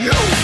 No!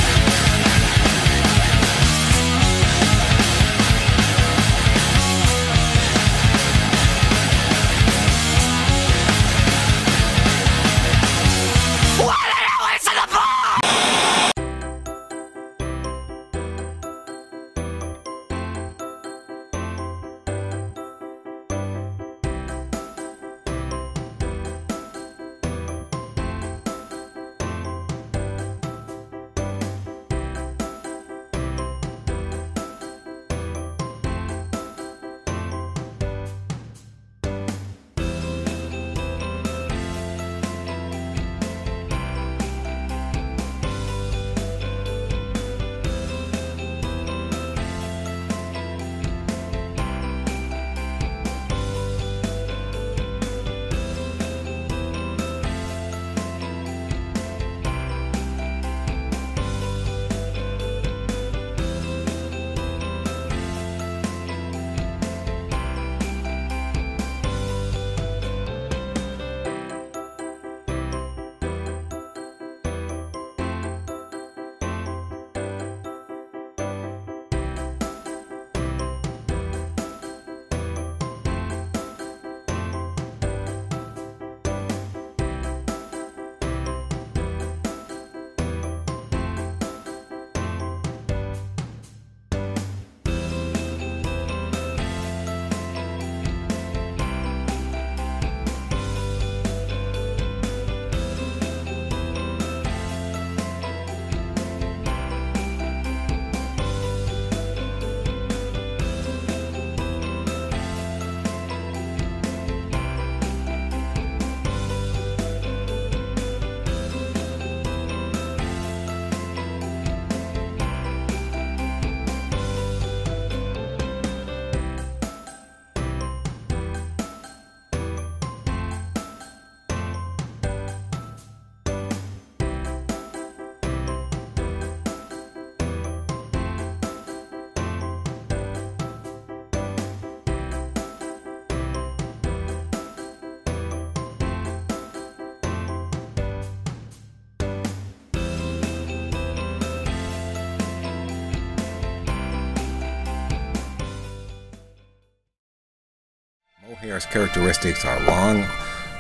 Mohair's characteristics are long,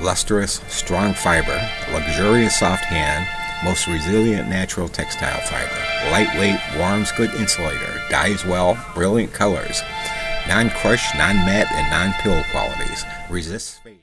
lustrous, strong fiber, luxurious soft hand, most resilient natural textile fiber, lightweight, warms, good insulator, dyes well, brilliant colors, non-crush, non-matte, and non-pill qualities, resists fading.